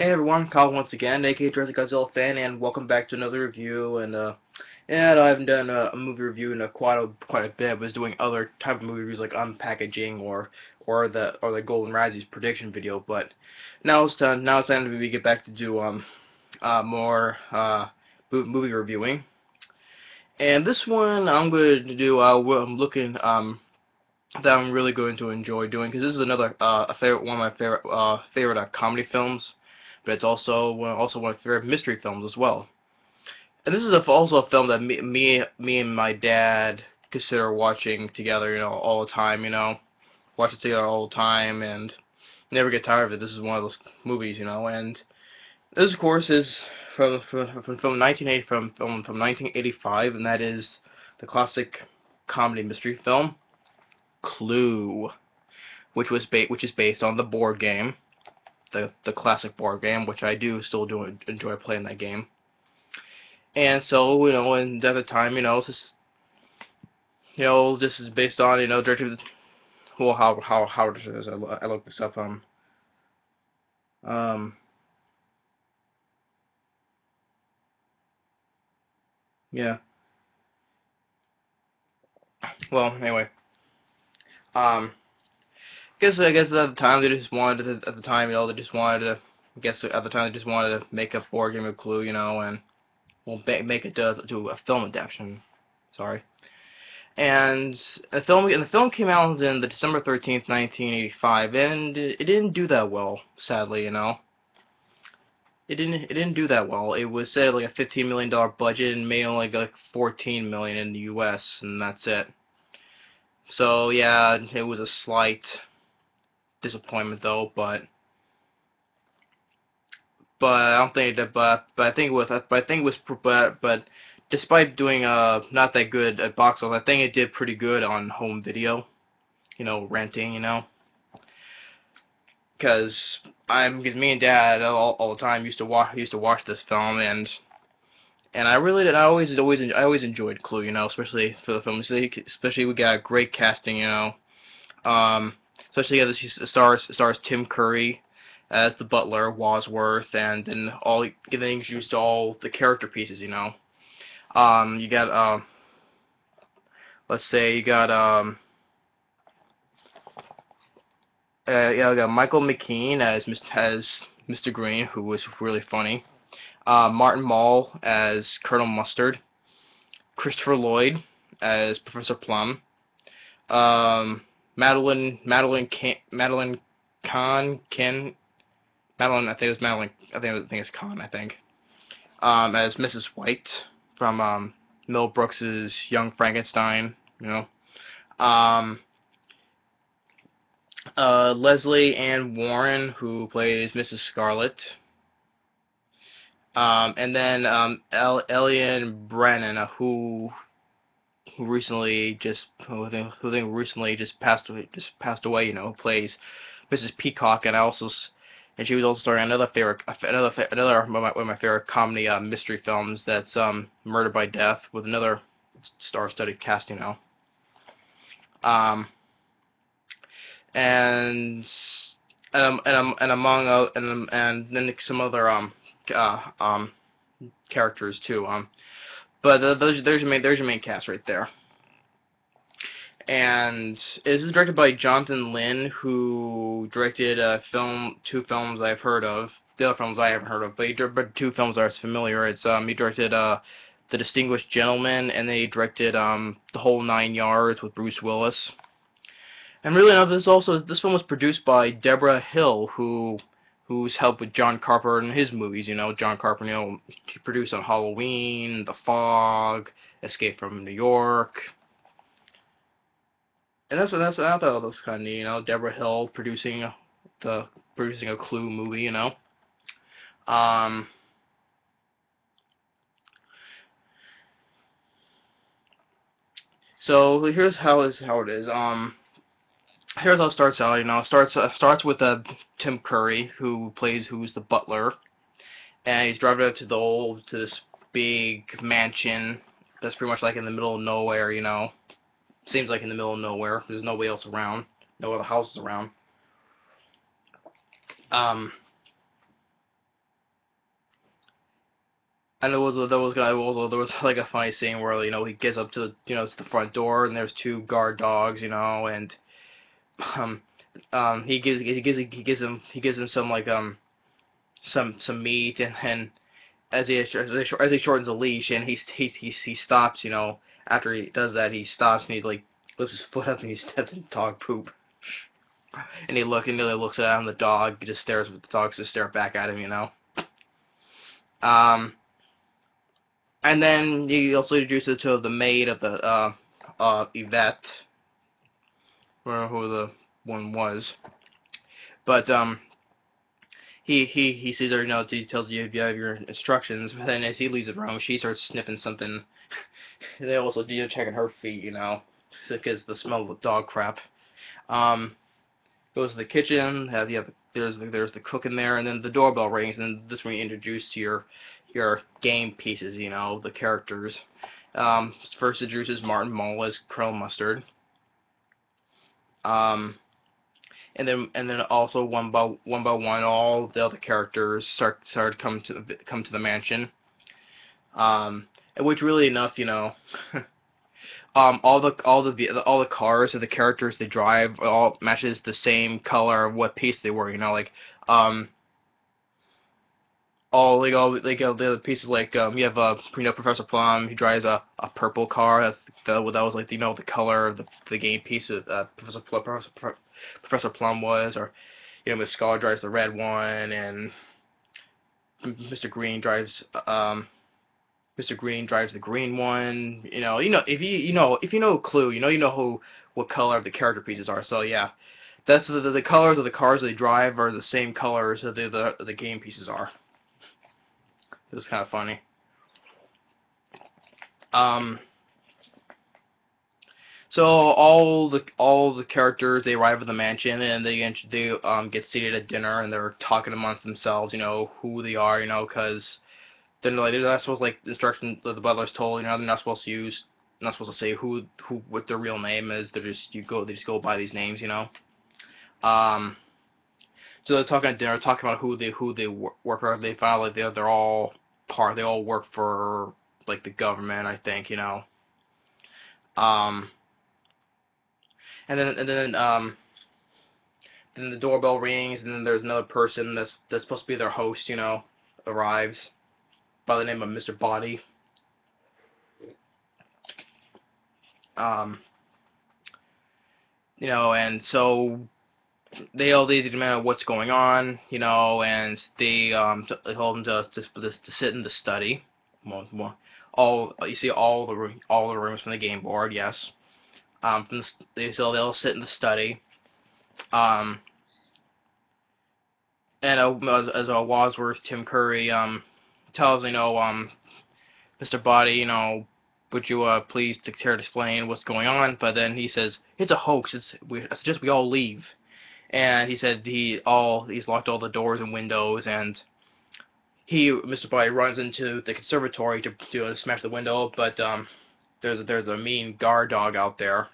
Hey everyone, Kyle once again, aka Jurassic Godzilla fan, and welcome back to another review. And uh, I haven't done a, a, movie review in a quite a quite a bit. I was doing other type of movie reviews like unpackaging or or the or the Golden Razzies prediction video. But now it's time now it's time to get back to do um uh more uh movie reviewing. And this one I'm going to do. Uh, I'm looking um that I'm really going to enjoy doing because this is another uh a favorite one of my favorite uh favorite uh, comedy films but it's also also one of my favorite mystery films as well. And this is a, also a film that me, me, me and my dad consider watching together, you know, all the time, you know, watch it together all the time, and never get tired of it. This is one of those movies, you know, and this, of course, is from from from, from 1980 from from from 1985, and that is the classic comedy mystery film Clue, which was ba which is based on the board game the the classic board game, which I do still do enjoy playing that game. And so you know, and at the time, you know, just you know, this is based on you know, directed. Well, how how how it is? I, I looked this up. Um. Um. Yeah. Well, anyway. Um guess I guess at the time they just wanted to, at the time you know they just wanted to I guess at the time they just wanted to make a board game of Clue you know and well make it to, to a film adaptation. Sorry. And the film and the film came out in the December 13th 1985 and it, didn't do that well sadly you know. It didn't it didn't do that well. It was said like a 15 million dollar budget and made only like 14 million in the US and that's it. So yeah it was a slight disappointment though, but but I don't think that but but I think with but I think was but but despite doing uh not that good at box office, I think it did pretty good on home video, you know, renting, you know. Cause I'm because me and Dad all, all the time used to watch used to watch this film and and I really did. I always always I always enjoyed Clue, you know, especially for the film. Especially we got great casting, you know. Um, especially as he stars stars Tim Curry as the butler, Wadsworth, and then all getting introduced to all the character pieces. You know, um, you got uh, let's say you got um, uh, yeah, you got Michael McKean as Mr. as Mr. Green, who was really funny. Uh, Martin Mull as Colonel Mustard. Christopher Lloyd as Professor Plum. Um, Madeline Madeline Can, Madeline Kahn Ken Madeline I think it was Madeline I think it was, I think it's Kahn I think um, as Mrs. White from um, Mel Brooks's Young Frankenstein you know um, uh, Lesley Ann Warren who plays Mrs. Scarlet um, and then um, El Eileen Brennan uh, who who recently just who recently just passed away, just passed away. You know, plays Mrs. Peacock, and I also and she was also starring another favorite another another one of my, favorite comedy uh, mystery films. That's um, Murder by Death with another star-studded cast. You know. Um. And and and, and among uh, and and then some other um uh, um characters too um but uh, those, there's your main there's your main cast right there. And this is directed by Jonathan Lynn, who directed a film, two films I've heard of. The other films I haven't heard of, but he directed two films are familiar. It's um he directed uh The Distinguished Gentleman, and they directed um The Whole Nine Yards with Bruce Willis. And really enough, this also this film was produced by Deborah Hill, who who's helped with John Carpenter in his movies. You know, John Carpenter, you know, he produced on Halloween, The Fog, Escape from New York. And that's that's I thought that was kind of neat. You know, Deborah Hill producing the producing a Clue movie. You know, um. So here's how is how it is. Um, here's how it starts out. You know, it starts uh, starts with uh, Tim Curry, who plays who's the butler, and he's driving up to the old to this big mansion that's pretty much like in the middle of nowhere. You know, seems like in the middle of nowhere. There's nobody else around, no other houses around. Um. and there was there was there was there was like a funny scene where you know he gets up to the you know to the front door and there's two guard dogs you know and um um he gives he gives he gives him he gives him some like um some some meat and and as he as he, as he shortens the leash and he he he he stops you know after he does that he stops and he like lifts his foot up and he steps in dog poop and he look and he looks at him the dog just stares with the dogs just stare back at him you know um and then he also introduces to the maid of the uh uh Yvette. Know who the one was. But um he he he sees her, you know, he tells you if you have your instructions, but then as he leaves the room she starts sniffing something. they also do checking her feet, you know, because the smell of the dog crap. Um goes to the kitchen, have you have there's the, there's the cook in there, and then the doorbell rings, and this when you introduce your your game pieces, you know, the characters. Um, first introduces Martin Mull as Colonel Mustard. Um, and then and then also one by one by one, all the other characters start start come to the come to the mansion. Um, which really enough, you know. um, all the all the all the cars of the characters they drive all matches the same color of what piece they were. You know, like um, all like all like the other pieces like um you have uh you know Professor Plum he drives a a purple car that's the, that was like you know the color of the the game piece of uh, Professor Plum Professor, Professor Plum was or you know Miss Scholar drives the red one and Mr. Green drives um Mr. Green drives the green one you know you know if you you know if you know a Clue you know you know who what color the character pieces are so yeah that's the the, the colors of the cars they drive are the same colors that the the, the game pieces are. It was kind of funny. Um, so all the all the characters they arrive at the mansion and they they um get seated at dinner and they're talking amongst themselves, you know who they are, you know, because they're like they're not supposed like the instruction that the butler's told, you know, they're not supposed to use, not supposed to say who who what their real name is. They're just you go they just go by these names, you know. Um, so they're talking at dinner, talking about who they who they work for. They found like they're they're all part. They all work for like the government, I think. You know. Um. And then and then um. Then the doorbell rings, and then there's another person that's that's supposed to be their host. You know, arrives by the name of Mr. Body. Um. You know, and so they all they didn't demand what's going on, you know, and they um they told them to to, to, sit in the study. More more, all you see all the all the rooms from the game board, yes. Um, from the, they so they'll sit in the study. Um, and uh, as, as uh, Wadsworth Tim Curry um tells you know um Mr. Body, you know, would you uh please to explain what's going on? But then he says it's a hoax. It's we I suggest we all leave and he said he all he's locked all the doors and windows and he Mr. Body runs into the conservatory to to smash the window, but um there's there's a mean guard dog out there,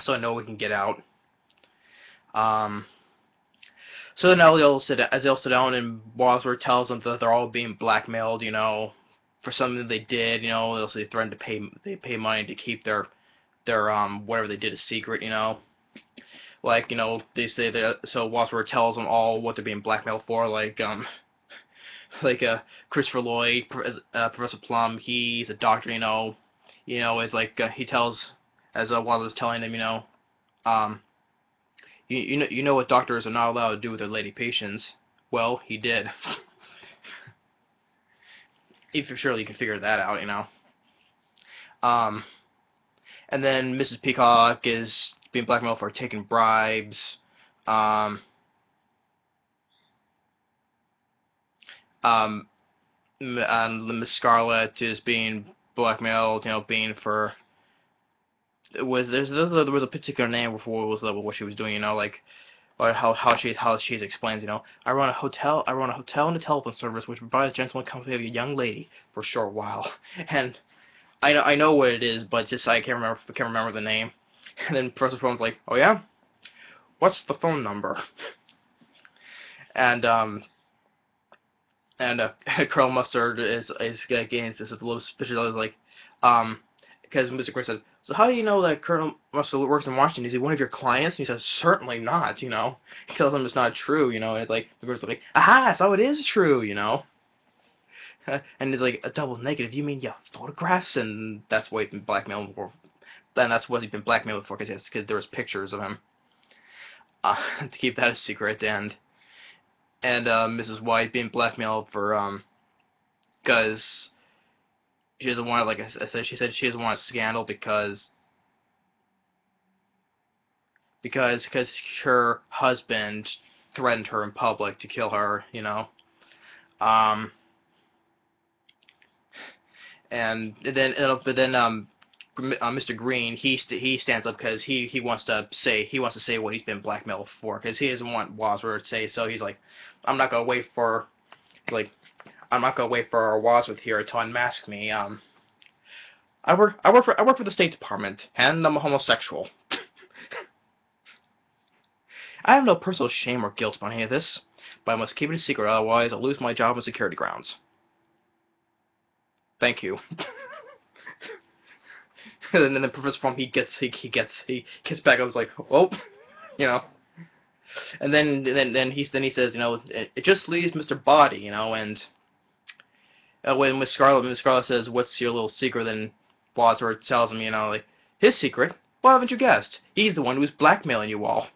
so I know we can get out. Um. So now they'll sit as they'll sit down and Wadsworth tells them that they're all being blackmailed, you know, for something they did, you know, they'll say threaten to pay they pay money to keep their their um whatever they did a secret, you know like you know they say that so Wadsworth tells them all what they're being blackmailed for like um like uh Christopher Lloyd uh, Professor Plum he's a doctor you know. You know is like uh, he tells as uh, Wadsworth's telling them you know um you you know you know what doctors are not allowed to do with their lady patients. Well he did. If you're sure you can figure that out you know. Um and then Mrs. Peacock is being blackmailed for taking bribes. Um, um, and Miss Scarlet is being blackmailed, you know, being for was there's there was a particular name before it was like what she was doing, you know, like or how how she how she explains, you know, I run a hotel I run a hotel and a telephone service which provides gentlemen company of a young lady for a short while, and I know I know what it is, but just I can't remember I can't remember the name. And then Professor Phone's like, oh yeah? What's the phone number? and, um, and uh, Colonel Mustard is is getting this a little suspicious. Like, um, because Mr. Gray said, so how do you know that Colonel Mustard works in Washington? Is he one of your clients? And he says, certainly not. You know, he tells him it's not true. You know, and it's like the girl's like, aha, so it is true. You know. and it's like a double negative. You mean yeah, photographs, and that's what he's Then that's what he's been blackmailed for because because there was pictures of him. Uh, to keep that a secret, and and uh, Mrs. White being blackmailed for um, because she doesn't want like I said, she said she doesn't want a scandal because because because her husband threatened her in public to kill her, you know. Um, and then it'll but then um uh, Mr. Green he st he stands up because he he wants to say he wants to say what he's been blackmailed for because he doesn't want Wadsworth to say so he's like I'm not gonna wait for like I'm not gonna wait for Wadsworth here to unmask me um I work I work for I work for the State Department and I'm a homosexual I have no personal shame or guilt about any of this but I must keep it a secret otherwise I'll lose my job on security grounds. Thank you. and then the Professor Plum he gets he, he gets he gets back. I was like, oh, you know. And then then then he then he says, you know, it, it just leaves Mr. Body, you know, and uh, when Miss Scarlet Miss Scarlet says, what's your little secret? Then Wadsworth tells him, you know, like his secret. Why haven't you guessed? He's the one who's blackmailing you all.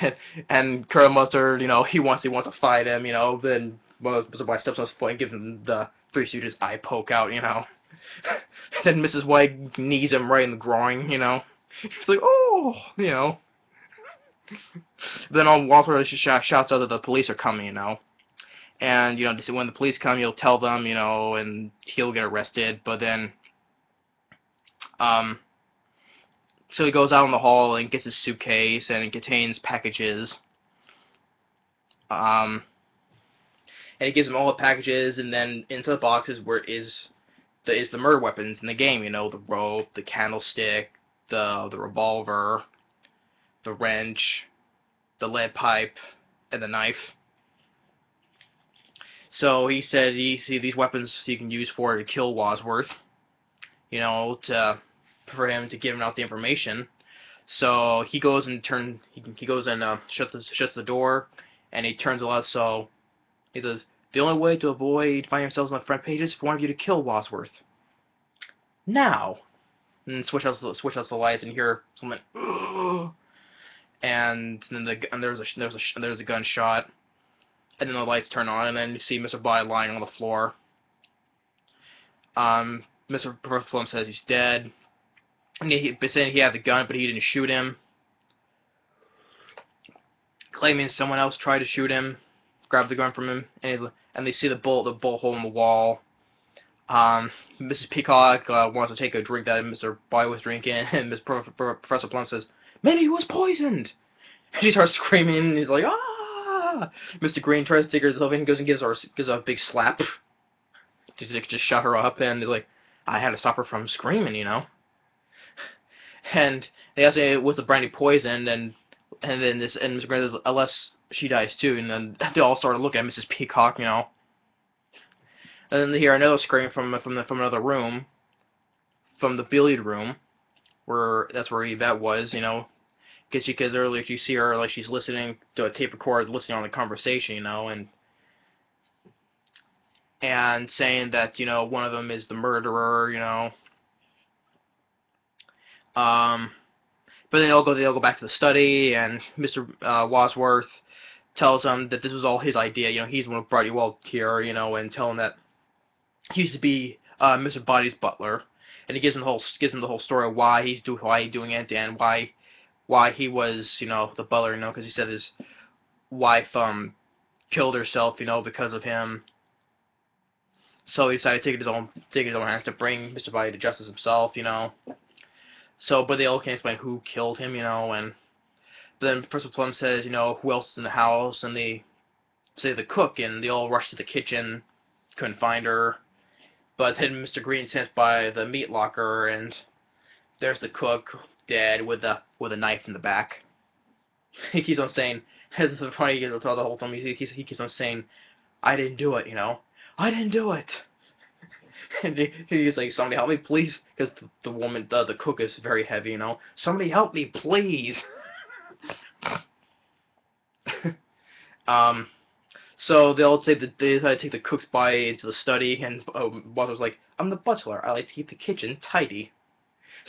and Colonel Mustard, you know, he wants he wants to fight him, you know. Then. White steps on his foot and gives him the Three Stooges eye poke out, you know. then Mrs. White knees him right in the groin, you know. She's like, oh, you know. then on Walter she shouts out that the police are coming, you know. And, you know, when the police come, you'll tell them, you know, and he'll get arrested. But then, um, so he goes out in the hall and gets his suitcase, and it contains packages. Um, and he gives him all the packages, and then into the boxes where is the is the murder weapons in the game. You know, the rope, the candlestick, the the revolver, the wrench, the lead pipe, and the knife. So he said he see these weapons he can use for to kill Wadsworth. You know, to for him to give him out the information. So he goes and turn he, he goes and uh, shuts the, shuts the door, and he turns a lot. So he says, the only way to avoid finding yourselves on the front page is for one of you to kill Wadsworth. Now. And switch out, switch out the lights and hear someone, and then the and there's a there's a there's a gunshot, and then the lights turn on, and then you see Mr. Body lying on the floor. Um, Mr. Plum says he's dead. And he, saying he had the gun, but he didn't shoot him. Claiming someone else tried to shoot him grab the gun from him, and and they see the bullet the bullet hole in the wall. Um, Mrs. Peacock uh, wants to take a drink that Mr. Boy was drinking, and Miss Pro Pro Professor Plum says, "Maybe he was poisoned." And she starts screaming, and he's like, "Ah!" Mr. Green tries to take in, and goes and gives her gives her a big slap to just shut her up, and he's like, "I had to stop her from screaming," you know. And they ask was the brandy poisoned, and and then this and Mr. Green says, "Unless she dies too, and then they all started looking at Mrs. Peacock, you know. And then they hear another scream from from the, from another room, from the billiard room, where that's where Yvette was, you know, because because earlier if you see her like she's listening to a tape record, listening on the conversation, you know, and and saying that you know one of them is the murderer, you know. Um, but then they all go they all go back to the study, and Mr. Uh, Wadsworth tells him that this was all his idea. You know, he's the one who brought you all here. You know, and tell him that he used to be uh, Mr. Body's butler, and he gives him the whole gives him the whole story of why he's doing why he's doing it and why why he was you know the butler. You know, because he said his wife um killed herself. You know, because of him. So he decided to take it his own take it his own hands to bring Mr. Body to justice himself. You know. So, but they all can't explain who killed him. You know, and then Professor Plum says, you know, who else is in the house, and they say the cook, and they all rush to the kitchen, couldn't find her. But then Mr. Green sends by the meat locker, and there's the cook dead with a with a knife in the back. he keeps on saying, as the funny the whole time, he, he, he keeps on saying, I didn't do it, you know. I didn't do it. and he, he's like, somebody help me, please, because the, the woman, the, the cook is very heavy, you know. Somebody help me, please. um, so they'll say that they decide to take the cook's body into the study, and uh, Walter's like, I'm the butler. I like to keep the kitchen tidy.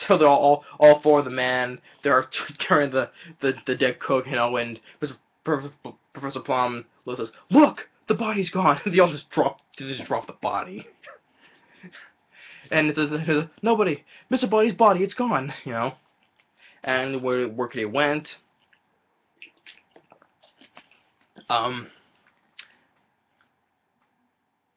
So they're all, all, all four of the man. They're carrying the, the, the dead cook, you know, and Professor Plum says, "Look, the body's gone." they all just drop, they just drop the body. And it says, "Nobody, Mr. Body's body, it's gone," you know. And where where he went? Um.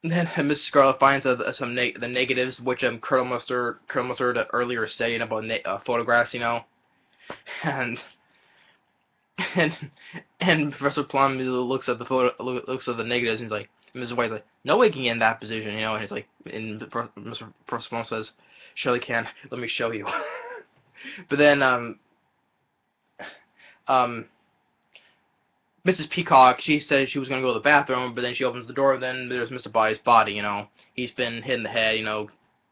Then Mrs. Scarlet finds uh, some ne the negatives, which um Colonel Mustard Colonel Mustard earlier saying about uh, photographs, you know, and and and Professor Plum looks at the photo, looks at the negatives, and he's like, Mrs. White's like, no way can get in that position, you know, and he's like, and Mr. Professor says, surely can. Let me show you. but then um um Mrs. Peacock, she says she was going to go to the bathroom, but then she opens the door, and then there's Mr. Body's body, you know. He's been hit in the head, you know.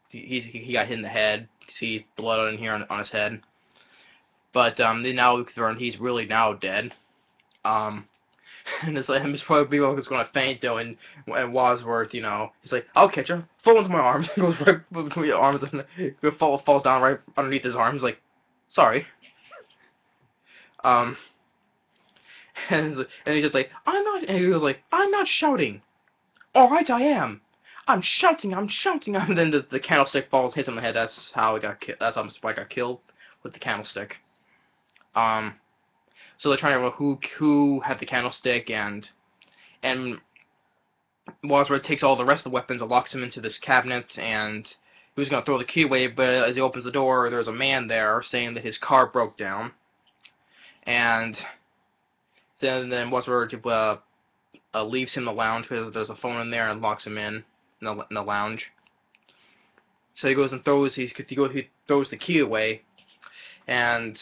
He's, he got hit in the head. See blood on here on, on his head. But um, now we learn he's really now dead. Um, and it's like Mr. Peacock is going to faint, though, and, and Wadsworth, you know, he's like, I'll catch her. Fall into my arms. goes right between your arms and falls, falls down right underneath his arms. Like, sorry. Um, and, and he's just like, I'm not, and he was like, I'm not shouting. Alright, I am. I'm shouting, I'm shouting. And then the, the candlestick falls, hits him in the head. That's how I got killed. That's how Spike got killed with the candlestick. Um, so they're trying to know who who had the candlestick, and and Wadsworth takes all the rest of the weapons and locks them into this cabinet, and he was going to throw the key away, but as he opens the door, there's a man there saying that his car broke down, and then then Wadsworth uh, uh, leaves him the lounge because there's a phone in there and locks him in in the, in the lounge. So he goes and throws he goes he throws the key away, and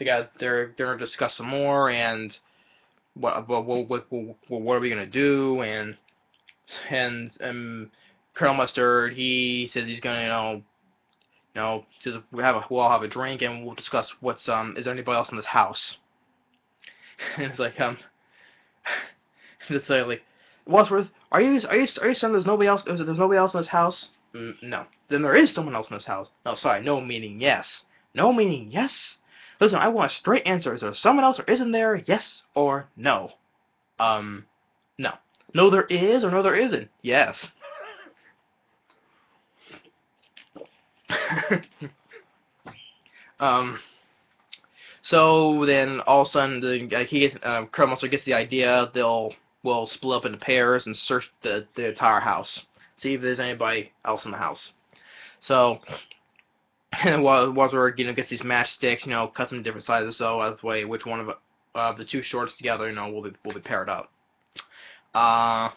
they got they're they're gonna discuss some more and what what what what, what are we gonna do? And and um Colonel Mustard he says he's gonna you know you know says we have a we'll all have a drink and we'll discuss what's um is there anybody else in this house? And it's like um it's like, like Wadsworth are you are you are you saying there's nobody else there's, there's nobody else in this house? Mm, no. Then there is someone else in this house. No sorry no meaning yes. No meaning yes Listen, I want a straight answer. Is there someone else or isn't there? Yes or no? Um, no. No, there is or no, there isn't? Yes. um, so then all of a sudden, the, uh, he gets, uh, Colonel gets the idea they'll will split up into pairs and search the, the entire house. See if there's anybody else in the house. So Wadsworth, you know, gets these matchsticks, you know, cuts them different sizes, so that way which one of uh, the two shorts together, you know, will be will be paired up. Uh,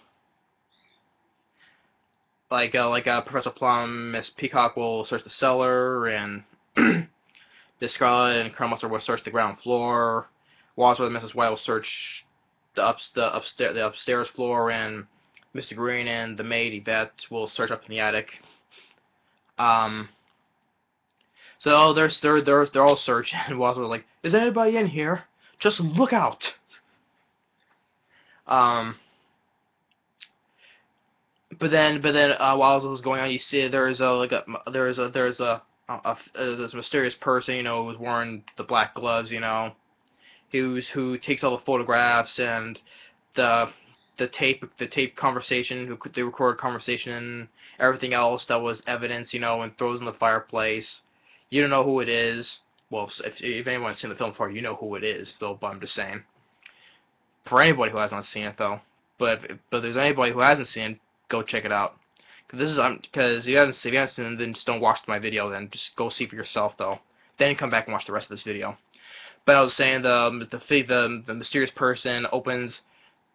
like uh, like uh, Professor Plum, Miss Peacock will search the cellar, and Miss Scarlet and Colonel will search the ground floor. Wadsworth and Mrs. White will search the ups the upstairs the upstairs floor, and Mr. Green and the maid Yvette will search up in the attic. Um, so they're they're they're they're all searching, and like, "Is anybody in here? Just look out." Um. But then, but then, uh, while this was going on, you see there's a like a there's a there's a, a, a, this mysterious person, you know, who's wearing the black gloves, you know, who's who takes all the photographs and the the tape the tape conversation, who they record conversation and everything else that was evidence, you know, and throws in the fireplace. You don't know who it is. Well, if, if anyone's seen the film before, you know who it is, though, but I'm just saying. For anybody who has not seen it, though. But but if there's anybody who hasn't seen it, go check it out. Cause this is um because you haven't if you haven't seen it, then just don't watch my video. Then just go see for yourself, though. Then come back and watch the rest of this video. But I was saying the the the, the mysterious person opens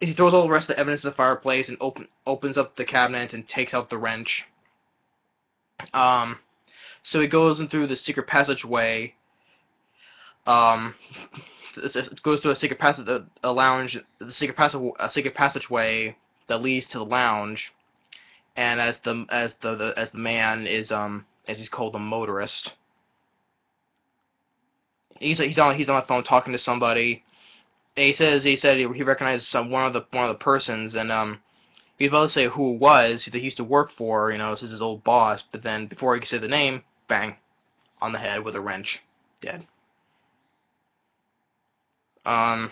he throws all the rest of the evidence in the fireplace and open opens up the cabinet and takes out the wrench. Um, so he goes in through the secret passageway. Um, it goes through a secret passage, a, lounge, the secret passage, a secret passageway that leads to the lounge, and as the as the, the as the man is um as he's called the motorist, he's he's on he's on the phone talking to somebody. And he says he said he, he recognizes some one of the one of the persons, and um he's about to say who it was that he used to work for. You know, this is his old boss. But then before he could say the name, bang, on the head with a wrench, dead. Um.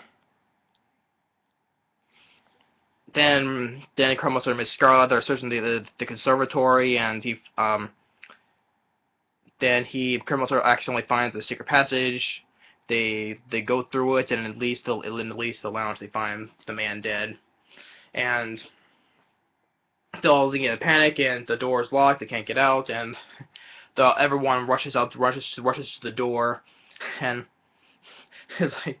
Then, then Colonel and Miss Scarlet They're searching the, the the conservatory, and he um. Then he Cromwell sort of accidentally finds the secret passage. They they go through it, and at least the in at least the lounge they find the man dead, and they all get in a panic, and the door is locked. They can't get out, and the everyone rushes out, rushes rushes to the door, and it's like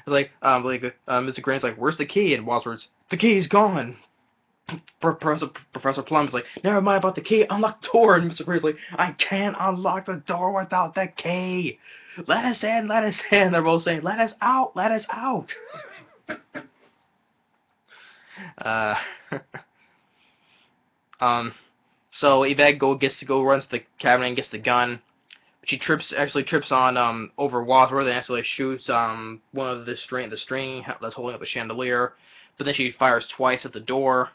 it's like um like uh, Mr. Grant's like, "Where's the key?" And Wadsworth's, "The key's gone." Professor Professor Plum's like, "Never mind about the key. Unlock the door." And Mr. Grant's like, "I can't unlock the door without the key. Let us in. Let us in." They're both saying, "Let us out. Let us out." uh. um. So Yvette go gets to go runs to the cabinet and gets the gun she trips actually trips on um over Wadsworth and actually shoots um one of the string the string that's holding up a chandelier. But then she fires twice at the door.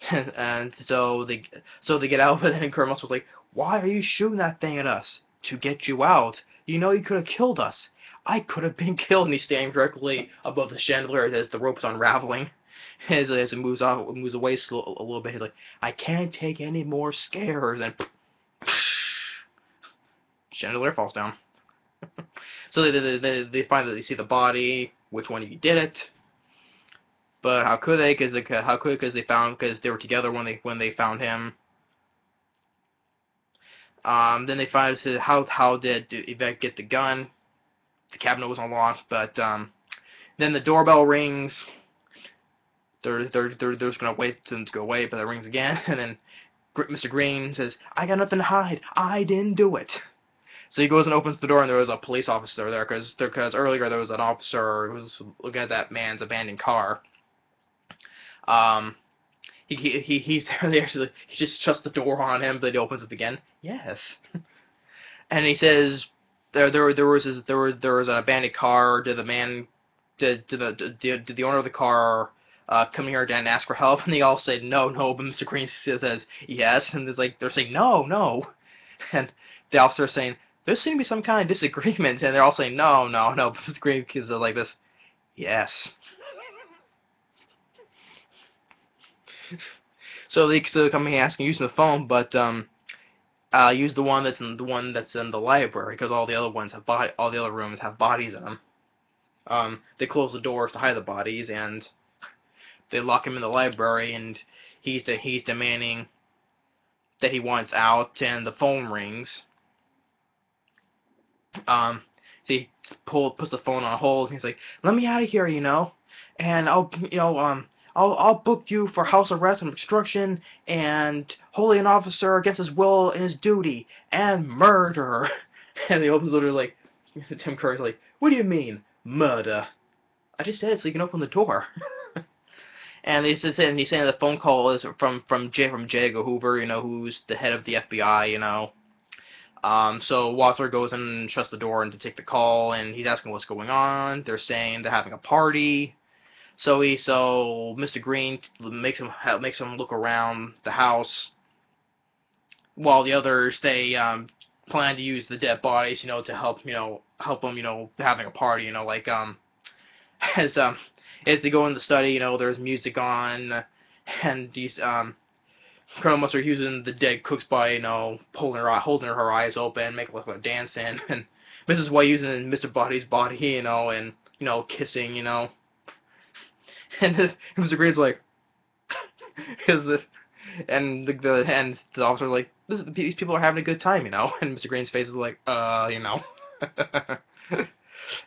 and so they so they get out, but then Colonel was like, "Why are you shooting that thing at us? To get you out. You know you could have killed us. I could have been killed." And he's standing directly above the chandelier as the rope's unraveling. As, as it moves off, moves away slow, a little bit, he's like, "I can't take any more scares." And chandelier falls down. so they, they, they, they find that they see the body, which one of you did it. But how could they? Because they how could because they found because they were together when they when they found him. Um, then they find out how how did Yvette get the gun? The cabinet was unlocked, but um, then the doorbell rings. They're they're they're, they're just gonna wait for them to go away, but it rings again, and then Mr. Green says, "I got nothing to hide. I didn't do it." So he goes and opens the door, and there was a police officer there, because because earlier there was an officer who was looking at that man's abandoned car. Um, he, he, he he's there. They actually he just shuts the door on him, but he opens it again. Yes, and he says there there there was there was there was an abandoned car. Did the man did did the did, did the owner of the car uh, come here and ask for help? And they all say no, no. But Mr. Green says yes, and it's like they're saying no, no, and the officer is saying there seems to be some kind of disagreement, and they're all saying, no, no, no, but disagreeing because they're like this, yes. so they they come here asking using the phone, but um, uh, use the one that's in the one that's in the library because all the other ones have body, all the other rooms have bodies in them. Um, they close the doors to hide the bodies, and they lock him in the library, and he's he's demanding that he wants out, and the phone rings um, so he pull, puts the phone on hold, and he's like, "Let me out of here, you know, and I'll, you know, um, I'll, I'll book you for house arrest and obstruction and holding an officer against his will and his duty and murder." And the opens the like, Tim Curry's like, "What do you mean, murder?" I just said it so you can open the door. and and he's saying the phone call is from from J from J. Hoover, you know, who's the head of the FBI, you know. Um, so Wadsworth goes and shuts the door and to take the call, and he's asking what's going on. They're saying they're having a party. So he, so Mr. Green makes him makes him look around the house, while the others they um, plan to use the dead bodies, you know, to help you know help them, you know, having a party, you know, like um as um as they go in the study, you know, there's music on, and these um Colonel Mustard using the dead cook's body, you know, pulling her holding her eyes open, making look like dancing, and Mrs. White using Mr. Body's body, you know, and you know, kissing, you know. And Mr. Green's like, is it? And the, the and the officer like, this, these people are having a good time, you know. And Mr. Green's face is like, uh, you know.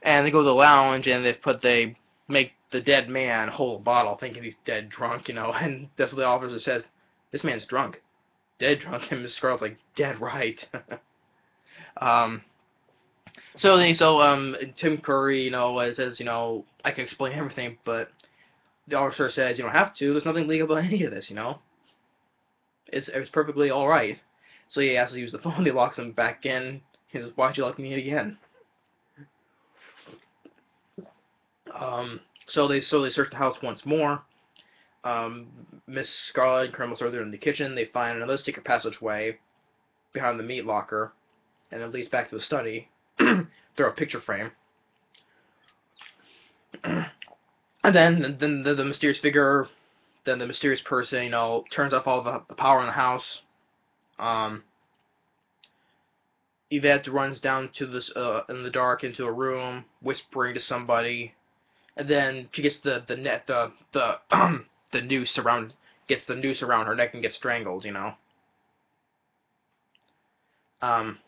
and they go to the lounge and they put they make the dead man hold a bottle, thinking he's dead drunk, you know. And that's what the officer says this man's drunk. Dead drunk. And Miss Scarlet's like, dead right. um, so, then, so, um, Tim Curry, you know, says, you know, I can explain everything, but the officer says you don't have to. There's nothing legal about any of this, you know. It's it's perfectly all right. So he asks to use the phone. He locks him back in. He says, "Why'd you lock me in again?" Um. So they they search the house once more. Um, Miss Scarlet and Colonel Arthur in the kitchen. They find another secret passageway behind the meat locker, and it leads back to the study through a picture frame. and then, then the, the mysterious figure, then the mysterious person, you know, turns off all the, the power in the house. Um, Yvette runs down to this uh, in the dark into a room, whispering to somebody, and then she gets the the net the the the noose around gets the noose around her neck and gets strangled. You know. Um,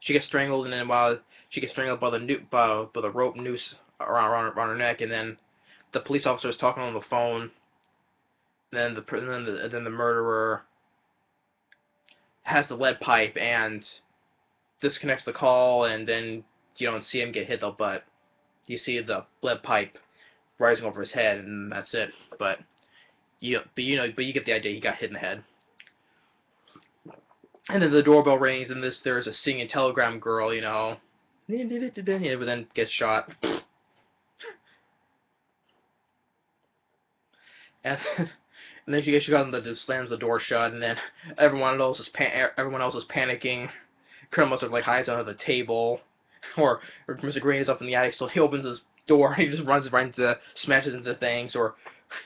she gets strangled, and then while she gets strangled by the no- by, by the rope noose around, around around her neck, and then the police officer is talking on the phone. Then the then the then the murderer has the lead pipe and disconnects the call, and then you don't see him get hit though, but you see the lead pipe rising over his head, and that's it. But you but you know but you get the idea. He got hit in the head. And then the doorbell rings, and this there's a singing telegram girl, you know, but then gets shot. And then, and then she gets shot, and the slams the door shut, and then everyone else is pan- everyone else is panicking. Colonel Mustard like hides under the table, or, or Mr. Green is up in the attic, so he opens his door, and he just runs right into smashes into things, or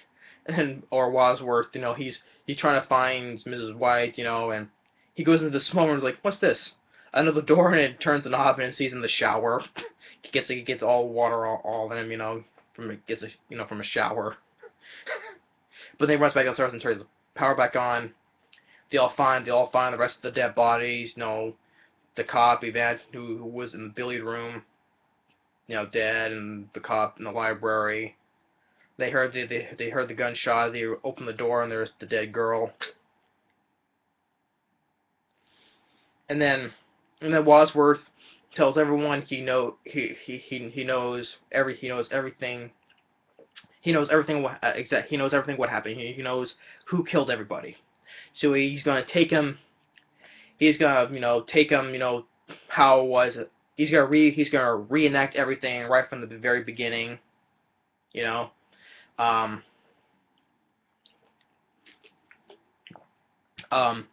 and or Wadsworth, you know, he's he's trying to find Mrs. White, you know, and he goes into the small room and is like, "What's this?" Another door, and it turns the knob and sees in the shower. he gets he gets all water all, all in him, you know, from gets a you know from a shower. but then he runs back upstairs and turns the power back on. They all find they all find the rest of the dead bodies. You know, the cop Yvette who, who was in the billiard room, you know, dead, and the cop in the library. They heard the, they they heard the gunshot. They opened the door and there's the dead girl. And then and then Wadsworth tells everyone he know he he he, he knows every he knows everything. He knows everything what uh, exact he knows everything what happened. He, he knows who killed everybody. So he's gonna take him. He's gonna you know take him you know how it was. He's gonna re he's gonna reenact everything right from the very beginning. You know. Um, um,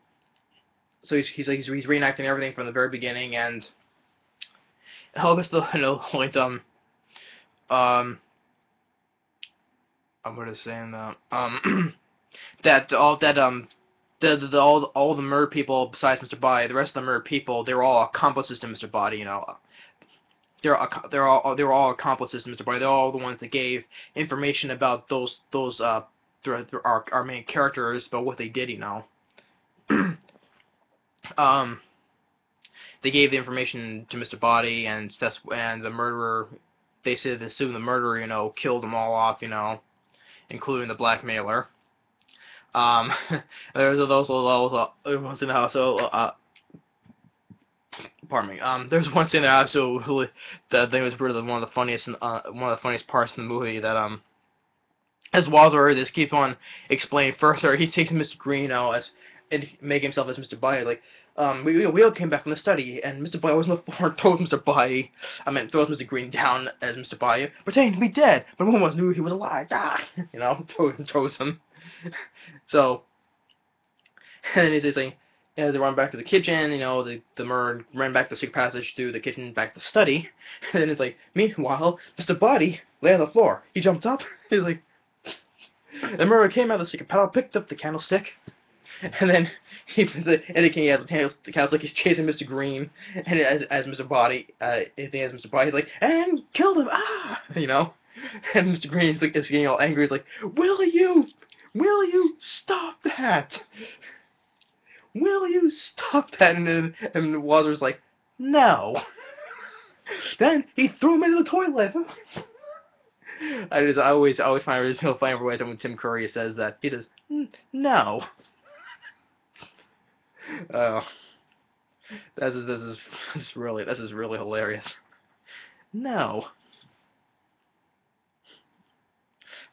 so he's he's he's, he's reenacting everything from the very beginning, and Helga's the you know point um um I'm gonna say that um that all that um the, the, the all all the murder people besides Mr. Body, the rest of the murder people, they were all accomplices to Mr. Body, you know. They're they're all they were all accomplices to Mr. Body. They're all the ones that gave information about those those uh our our main characters about what they did, you know. um, they gave the information to Mr. Body, and that's and the murderer. They said they assumed the murderer, you know, killed them all off, you know, including the blackmailer. Um, there's also those uh, once in the house. So, uh, pardon me. Um, there's one scene that I absolutely that I think was really one of the funniest, uh, one of the funniest parts in the movie. That um, as Walter just keeps on explaining further, he takes Mr. Green out as and make himself as Mr. Body. Like, um, we, we all came back from the study, and Mr. Body was on the floor, told Mr. Body, I mean, throws Mr. Green down as Mr. Body, pretending to be dead, but no one knew he was alive. Ah! You know, throws, throws him. so, and then he's saying, yeah, they run back to the kitchen, you know, the, the murder ran back the secret passage through the kitchen back to the study, and then it's like, meanwhile, Mr. Body lay on the floor. He jumped up, he's like, the murderer came out of the secret panel, picked up the candlestick, and then he indicating he has a candlestick, he's chasing Mr. Green, and as, as Mr. Body, uh, as Mr. Body, he's like, and killed him, ah, you know, and Mr. Green is like, is getting all angry, he's like, will you, will you stop that? Will you stop that? And then and Walter's like, no. then he threw him into the toilet. I just I always I always find it so funny every time when Tim Curry says that. He says, no. Oh, this is this is this is really this is really hilarious. No.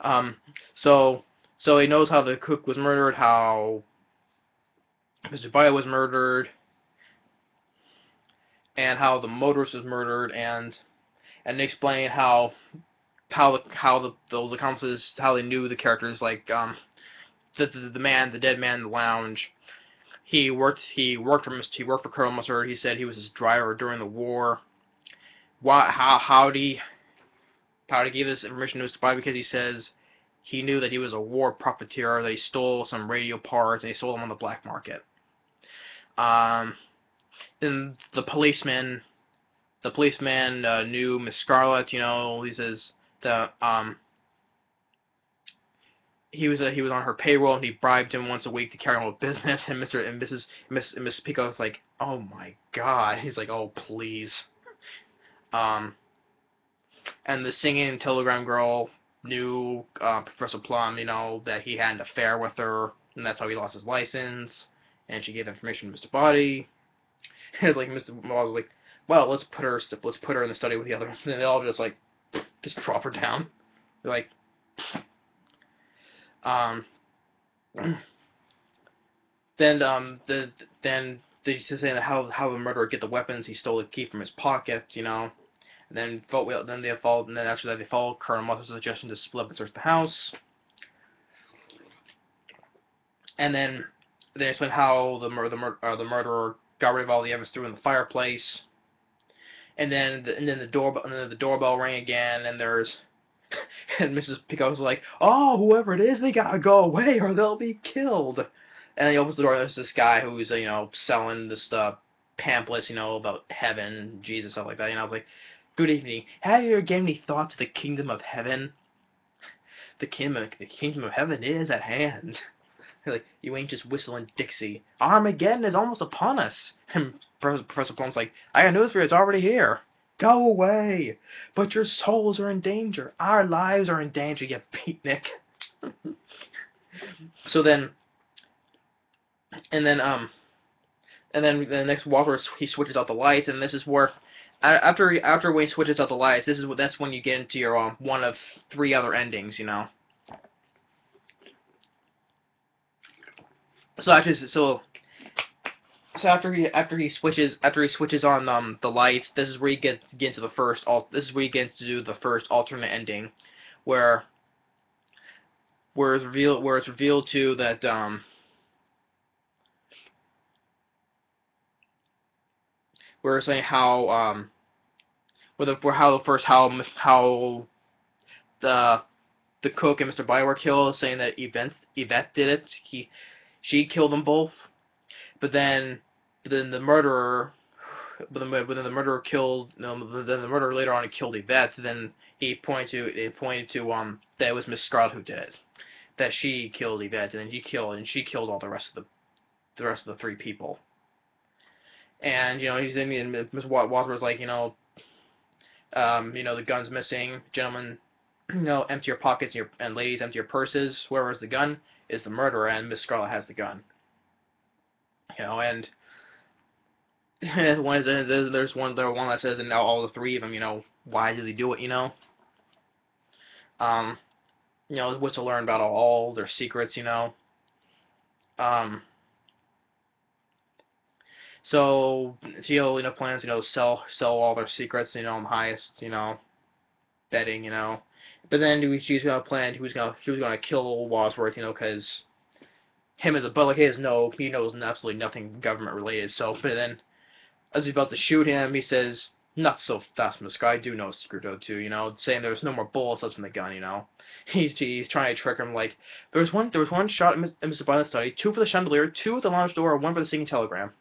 Um, so so he knows how the cook was murdered, how Mr. Bio was murdered, and how the motorist was murdered, and and explain how how the how the those accomplices how they knew the characters like um the the, the man the dead man in the lounge he worked he worked for he worked for Colonel Mustard he said he was his driver during the war why how how did he how did he give this information to. Bobby because he says he knew that he was a war profiteer that he stole some radio parts and he sold them on the black market um then the policeman the policeman uh, knew Miss Scarlet you know he says the um he was uh, he was on her payroll and he bribed him once a week to carry on with business and Mr. and Mrs. Miss Miss Peacock was like, "Oh my god." He's like, "Oh, please." Um and the singing telegram girl knew uh, Professor Plum, you know, that he had an affair with her and that's how he lost his license and she gave information to Mr. Body. It's like Mr. Was like, "Well, let's put her let's put her in the study with the others." And they all just like just drop her down. They're like, um, then um, the then they just saying how how the murderer get the weapons. He stole the key from his pocket, you know. And then then they followed, and then after that they followed Colonel Mustard's suggestion to split up and search the house. And then they explain how the mur the, mur uh, the murderer got rid of all the evidence through in the fireplace and then the, and then the doorbell and then the doorbell rang again, and there's and Mrs. Peacock's like, "Oh, whoever it is, they gotta go away or they'll be killed." And he opens the door. And there's this guy who's you know selling this stuff, pamphlets, you know, about heaven, Jesus, stuff like that. And I was like, "Good evening. Have you ever given any thought to the kingdom of heaven? The kingdom, of, the kingdom of heaven is at hand." like, you ain't just whistling Dixie. Armageddon is almost upon us. And Professor Plum's like, I got news for you, it's already here. Go away! But your souls are in danger. Our lives are in danger, you beatnik. so then, and then, um, and then the next Walker, he switches out the lights, and this is where, after after Wayne switches out the lights, this is what that's when you get into your um, one of three other endings, you know. So actually, so so after he after he switches after he switches on um the lights, this is where he gets get into the first all this is where he gets to do the first alternate ending, where where it's revealed where it's revealed to that um where it's saying how um where the where how the first how how the the cook and Mr. Were killed, saying that Yvette Yvette did it. He she killed them both. But then, but then the murderer, but then, but then the murderer killed. Then the murderer later on killed Yvette. Then he pointed to they pointed to um that it was Miss Scarlet who did it, that she killed Yvette, and then he killed and she killed all the rest of the the rest of the three people. And you know he's in and Miss was like you know, um you know the gun's missing, gentlemen. You know, empty your pockets and, your, and ladies, empty your purses. Where was the gun? is the murderer, and Miss Scarlet has the gun. You know, and one is there's one there one that says, and now all the three of them, you know, why did they do it? You know, um, you know, what's to learn about all their secrets. You know, um. So Theo, you know, plans, you know, sell sell all their secrets, you know, the highest, you know, betting, you know, but then she was gonna plan who's gonna was gonna kill Wadsworth, you know, because him as a but like he has no he knows absolutely nothing government related. So but then as he's about to shoot him, he says, "Not so fast, Mister. I do know secret though too." You know, saying there's no more bullets left in the gun. You know, he's he's trying to trick him. Like there was one there was one shot in Mr. Violent study, two for the chandelier, two at the lounge door, one for the singing telegram.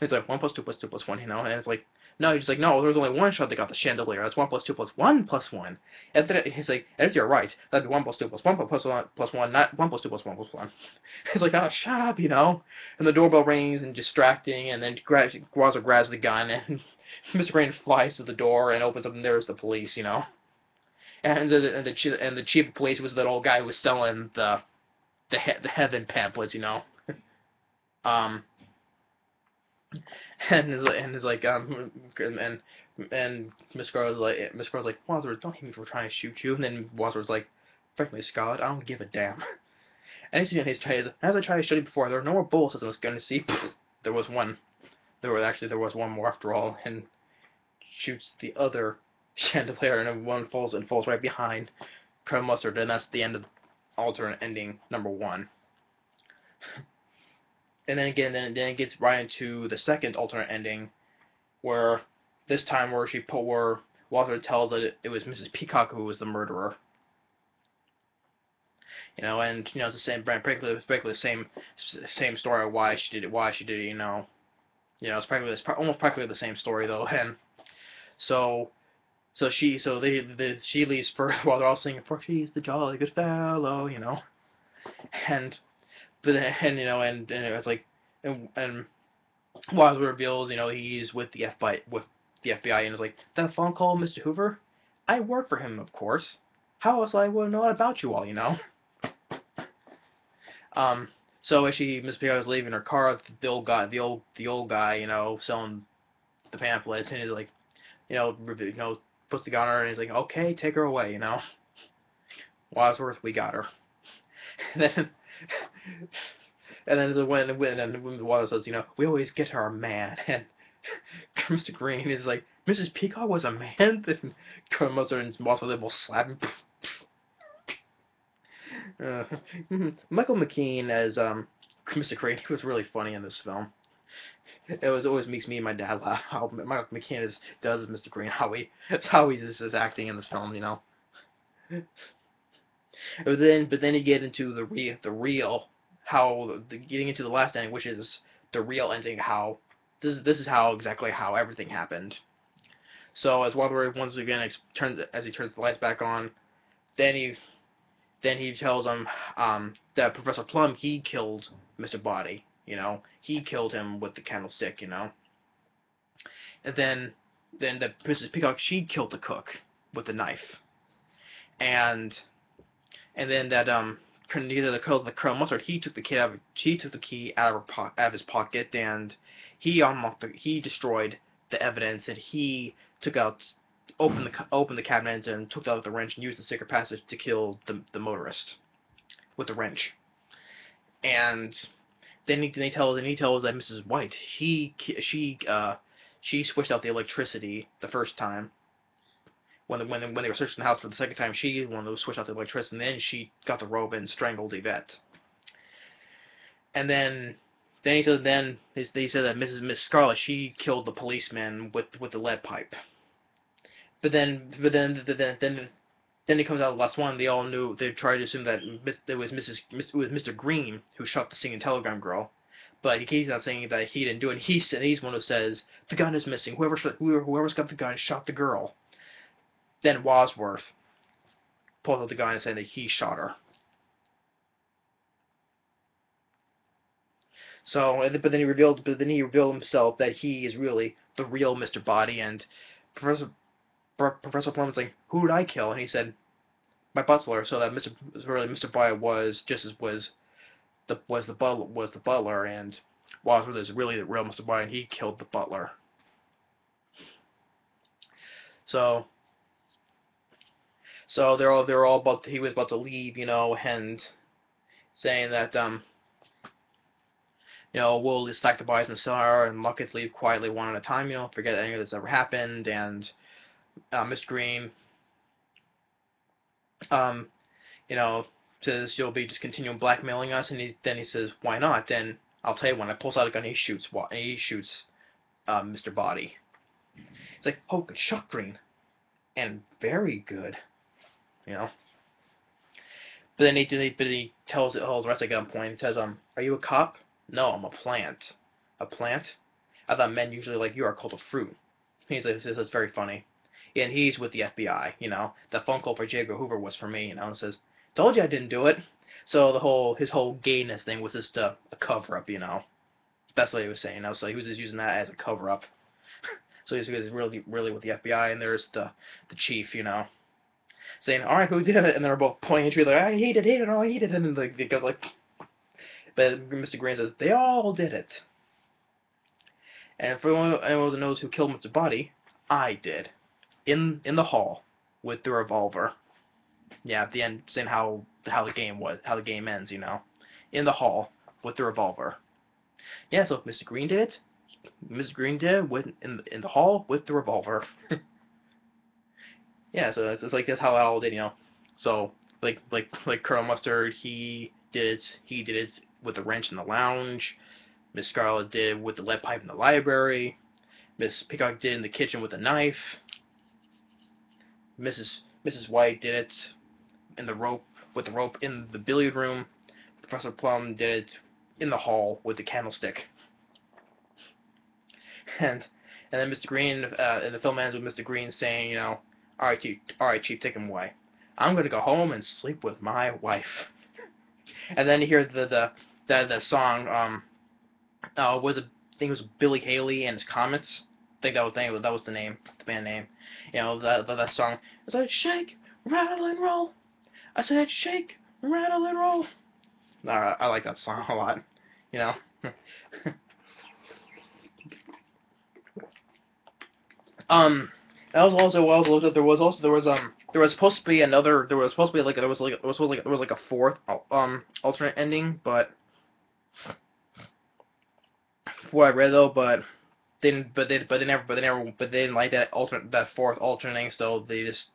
And it's like one plus two plus two plus one. You know, and it's like no, he's like, no, there was only one shot that got the chandelier. That's one plus two plus one plus one. And then he's like, if you're right, that'd be one plus two plus one plus one plus one, not one plus two plus one plus one. He's like, oh, shut up, you know. And the doorbell rings and distracting, and then grabs, grabs the gun, and Mr. Brain flies to the door and opens up, and there's the police, you know. And the and the and the chief of police was that old guy who was selling the the he, the heaven pamphlets, you know. um and is and is like um and and Miss Girl's like Miss Girl's like Wadsworth, don't hit me for trying to shoot you. And then Wadsworth's like, frankly, Scarlet, I don't give a damn. And he's, he's, he's, as I tried to study before, there were no more bullets as I was going to see. There was one. There was actually there was one more after all, and shoots the other chandelier, and one falls and falls right behind Colonel Mustard, and that's the end of alternate ending number one. And then again, then then it gets right into the second alternate ending, where this time where she put where Walter tells that it, it was Mrs. Peacock who was the murderer. You know, and you know it's the same, practically, practically the same, same story of why she did it, why she did it. You know, you know it's practically it's almost practically the same story though, and so, so she, so they, the she leaves for while they're all singing for she's the jolly good fellow, you know, and but then and you know and and it's like and and Wadsworth reveals you know he's with the FBI with the FBI and is like that phone call, Mr. Hoover. I work for him, of course. How else I would know about you all, you know? Um, so as she Miss Piggy was leaving her car, the old guy, the old the old guy, you know, selling the pamphlets, and he's like, you know, you know, puts the gun on her, and he's like, okay, take her away, you know. Wadsworth, we got her. and then, and then the when when and when Wadsworth says, you know, we always get our man, and Mr. Green is like, Mrs. Peacock was a man, and Colonel Mustard and Wadsworth will slap him. Uh, Michael McKean as um, Mr. Green was really funny in this film. It was always makes me and my dad laugh how Michael McKean is, does Mr. Green, how he that's how he's just, acting in this film, you know. But then, but then you get into the real, the real, how the, getting into the last ending, which is the real ending. How this this is how exactly how everything happened. So as Wadsworth once again turns as he turns the lights back on, then he then he tells him um, that Professor Plum he killed Mr. Body. You know, he killed him with the candlestick. You know, and then then the Mrs. Peacock she killed the cook with the knife, and and then that um neither the colonel the Colonel Mustard he took the key out of, he took the key out of, her out of his pocket and he unlocked the he destroyed the evidence and he took out opened the opened the cabinet and took out the wrench and used the secret passage to kill the the motorist with the wrench. And then he, then he tells then he tells that Mrs. White he she uh she switched out the electricity the first time. When when when they were searching the house for the second time, she one of those switched out the electricity, and then she got the rope and strangled Yvette. And then then he said then he said that Mrs. Miss Scarlet she killed the policeman with with the lead pipe. But then, but then, then, then, then it comes out the last one. They all knew. They tried to assume that it was Mrs. It was Mr. Green who shot the singing telegram girl. But he keeps on saying that he didn't do it. He said he's one who says the gun is missing. Whoever whoever's got the gun shot the girl. Then Wadsworth pulls out the gun and saying that he shot her. So, but then he revealed, but then he revealed himself that he is really the real Mr. Body, and Professor Professor Plum was like, "Who did I kill?" And he said, "My butler." So that Mr. really Mr. Boy was just as was the was the butler was the butler, and Wadsworth is really the real Mr. Body, and he killed the butler. So. So they're all they're all about he was about to leave, you know, and saying that um you know, we'll stack the bodies in the cellar and it leave quietly one at a time, you know, forget any of this ever happened and uh, Mr. Green, um, you know, says you'll be just continuing blackmailing us, and he, then he says, why not? Then I'll tell you when I pulls out a gun, he shoots, he shoots uh, Mr. Body. It's like, oh, good shot, Green, and very good, you know. But then he, but he tells it holds the rest at gunpoint. He says, um, are you a cop? No, I'm a plant. A plant? I thought men usually like you are called a fruit. He says, this is very funny and he's with the FBI. You know, the phone call for J. Edgar Hoover was for me. You know, and says, "Told you I didn't do it." So the whole his whole gayness thing was just a, a cover up. You know, that's what he was saying. I was like, he was just using that as a cover up. so he's, he's really really with the FBI, and there's the the chief. You know. Saying, all right, who did it? And they're both pointing at each other, like, I hate it, hate it, oh, I hate it. And then the, it goes like, but Mr. Green says, they all did it. And for anyone who knows who killed Mr. Body, I did in in the hall with the revolver. yeah, at the end, saying how how the game was, how the game ends, you know, in the hall with the revolver. Yeah, so Mr. Green did it. Mr. Green did it with in in the hall with the revolver. yeah, so it's, it's like that's how all did, you know. So like like like Colonel Mustard, he did it. He did it with the wrench in the lounge. Miss Scarlet did with the lead pipe in the library. Miss Peacock did in the kitchen with a knife. Mrs. Mrs. White did it in the rope with the rope in the billiard room. Professor Plum did it in the hall with the candlestick. And and then Mr. Green, uh, and the film ends with Mr. Green saying, you know, all right, chief, all right, chief, take him away. I'm gonna go home and sleep with my wife. and then you hear the the the, the song, um, uh, was it, I think it was Billy Haley and his Comets. I think that was the name, that was the name, the band name. You know, that that, song. It's like shake, rattle and roll. I said shake, rattle and roll. Uh, I like that song a lot. You know. um, that was also well looked at. There was also there was um there was supposed to be another. There was supposed to be like there was like there was like there was like a fourth um alternate ending, but what I read though, but didn't but they but they never but they never but they didn't like that alternate that fourth alternating, so they just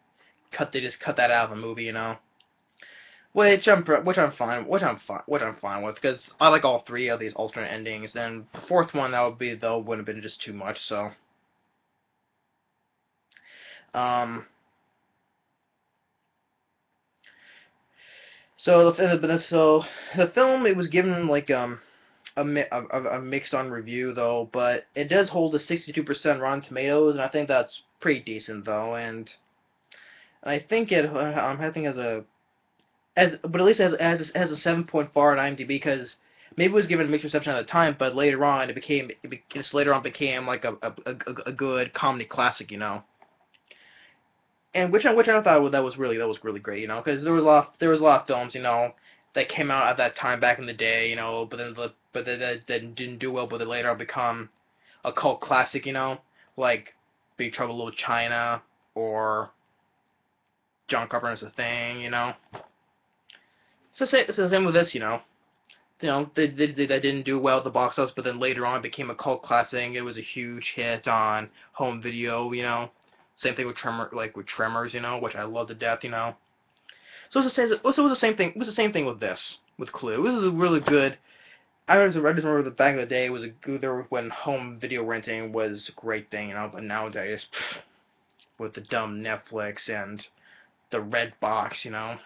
cut they just cut that out of the movie, you know. Which I'm which I'm fine which I'm fine which I'm fine with because I like all three of these alternate endings. And the fourth one that would be though would have been just too much. So. Um. So the so the film it was given like um a, a, a mixed on review though, but it does hold a 62% Rotten Tomatoes, and I think that's pretty decent though, and, I think it um, I think as a as but at least as as as a 7.4 on IMDb because maybe it was given a mixed reception at the time, but later on it became it be, later on became like a, a a, a good comedy classic, you know. And which I which I thought that was really that was really great, you know, because there was a lot there was a lot of films, you know, that came out at that time back in the day, you know, but then the but that, didn't do well, but they later on become a cult classic, you know, like Big Trouble Little China or John Carpenter's A Thing, you know. So say the same with this, you know. You know, they, they, they, they didn't do well at the box office, but then later on it became a cult classic. It was a huge hit on home video, you know. Same thing with Tremor, like with Tremors, you know, which I love to death, you know. So it was, the, it was the same thing. It was the same thing with this, with Clue. This is a really good. I I just remember the back of the day was a good there when home video renting was a great thing, you know. But nowadays, pff, with the dumb Netflix and the red box, you know.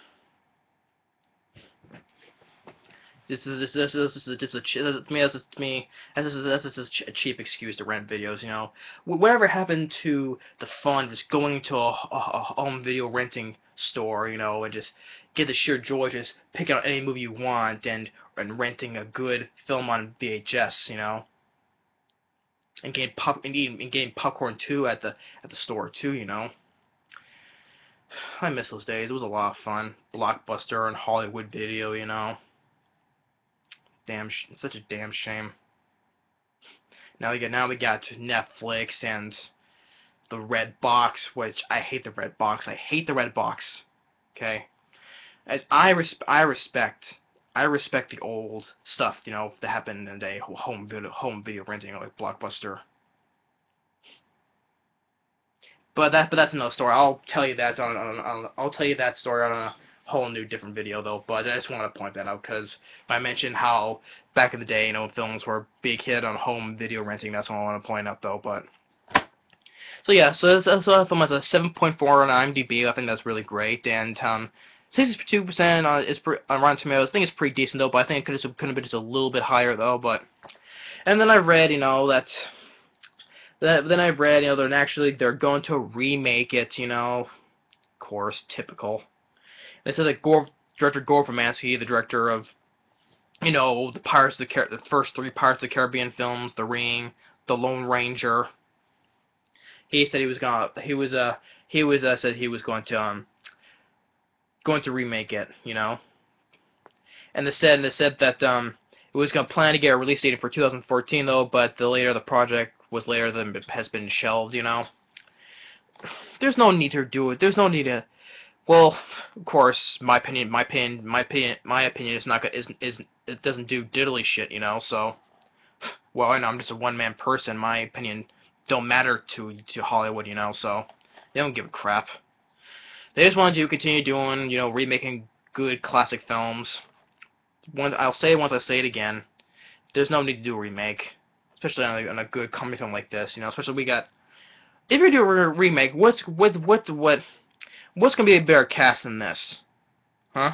This is this this this is just a me that's just me that's just a cheap excuse to rent videos. You know, whatever happened to the fun of just going to a, a, a home video renting store, you know, and just get the sheer joy just picking out any movie you want and and renting a good film on VHS, you know, and getting pop and eating and getting popcorn too at the at the store too, you know. I miss those days. It was a lot of fun. Blockbuster and Hollywood Video, you know damn, such a damn shame. Now we got now we got Netflix and the red box, which I hate the red box. I hate the red box. Okay, as I res I respect I respect the old stuff, you know, that happened in the day, home video home video renting, like Blockbuster. But that but that's another story. I'll tell you that on, on, on I'll tell you that story on a whole new different video though, but I just want to point that out because I mentioned how back in the day, you know, films were a big hit on home video renting. That's what I want to point out though. But so yeah, so so that film has a 7.4 on IMDb. I think that's really great, and um, 62% on is on Rotten Tomatoes. I think it's pretty decent though, but I think it could have could have been just a little bit higher though. But and then I read, you know, that. That, then I read, you know, they're actually they're going to remake it, you know, of course, typical. They said that Gore, director Gore Verbinski, the director of, you know, the Pirates of the Car- the first three Pirates of the Caribbean films, The Ring, The Lone Ranger. He said he was gonna, he was uh, he was uh, said he was going to um, going to remake it, you know. And they said they said that um, it was gonna plan to get a release date for 2014 though, but the later the project was later than has been shelved, you know. There's no need to do it. There's no need to well, of course, my opinion, my opinion, my opinion, my opinion is not is is it doesn't do diddly shit, you know. So, well, I know I'm just a one man person. My opinion don't matter to to Hollywood, you know. So, they don't give a crap. They just want to continue doing, you know, remaking good classic films. Once I'll say it once I say it again. There's no need to do a remake, especially on a, on a good comedy film like this. You know, especially we got. If you do a remake, what's what what what what's gonna be a better cast than this? Huh?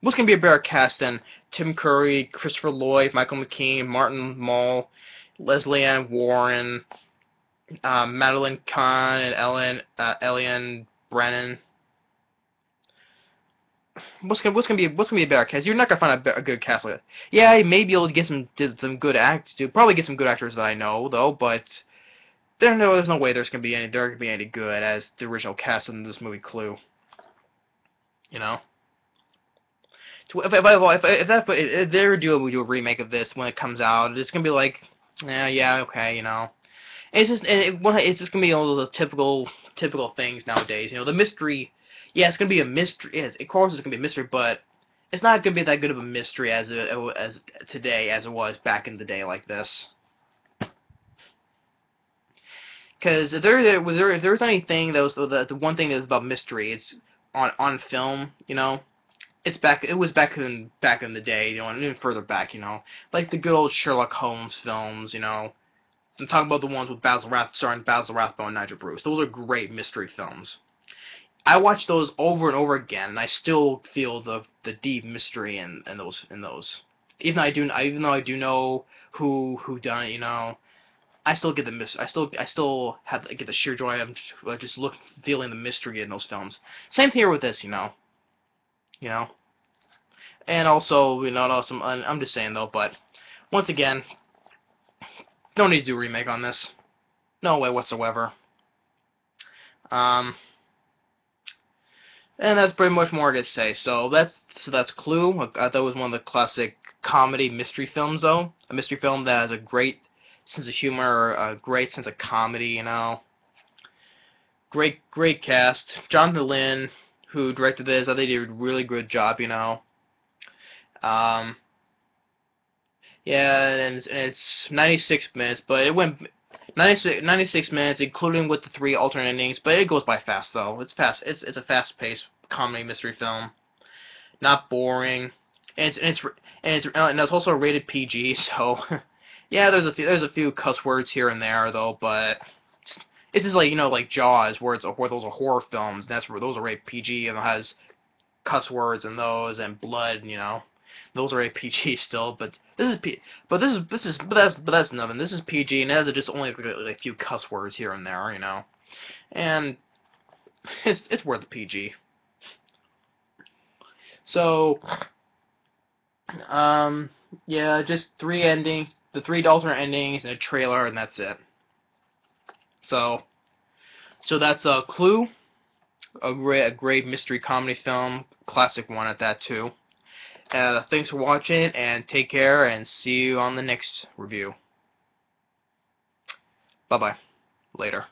What's gonna be a better cast than Tim Curry, Christopher Lloyd, Michael McKean, Martin Mull, Lesley Ann Warren, uh, Madeline Kahn, and Ellen uh, Brennan? What's gonna what's gonna be what's gonna be a better cast? You're not gonna find a, a good cast like that. Yeah, you may be able to get some some good actors. Probably get some good actors that I know though, but there no there's no way there's gonna be any they're gonna be any good as the original cast in this movie Clue. You know. If if if, if, if, that, if they were do do a remake of this when it comes out, it's gonna be like, yeah, yeah, okay, you know. And it's just it, it's just gonna be all the typical typical things nowadays. You know, the mystery. Yeah, it's gonna be a mystery. Yes, of course it's gonna be a mystery, but it's not gonna be that good of a mystery as it, as today as it was back in the day like this. Because if there was there if there was anything that was the the one thing that was about mystery, it's on on film. You know, it's back. It was back in back in the day. You know, and even further back. You know, like the good old Sherlock Holmes films. You know, I'm talking about the ones with Basil Rath starring Basil Rathbone and Nigel Bruce. Those are great mystery films. I watch those over and over again, and I still feel the the deep mystery in, in those in those. Even though I do even though I do know who who done it, you know, I still get the mis I still I still have get the sheer joy of just look feeling the mystery in those films. Same here with this, you know. You know. And also, you know, also, I'm just saying though, but once again, don't need to do a remake on this. No way whatsoever. Um, and that's pretty much more I could say. So that's so that's Clue. I thought it was one of the classic comedy mystery films, though. A mystery film that has a great sense of humor, a great sense of comedy, you know. Great, great cast. Jonathan Lynn, who directed this, I think he did a really good job, you know. Um, yeah, and it's, and it's 96 minutes, but it went 96, 96 minutes, including with the three alternate endings. But it goes by fast, though. It's fast. It's it's a fast-paced comedy mystery film. Not boring. And it's and it's and it's, and it's also rated PG. So yeah, there's a few there's a few cuss words here and there though, but it's just like you know like Jaws, where it's where those are horror films. And that's where those are rated PG and it has cuss words and those and blood. You know, those are rated PG still, but this is P. But this is this is but that's but that's nothing. This is PG and it has just only like a few cuss words here and there. You know, and it's it's worth the PG. So, um, yeah, just three ending, the three alternate endings and a trailer, and that's it. So, so that's a uh, Clue, a great, a great mystery comedy film, classic one at that too. Uh, thanks for watching, and take care, and see you on the next review. Bye-bye. Later.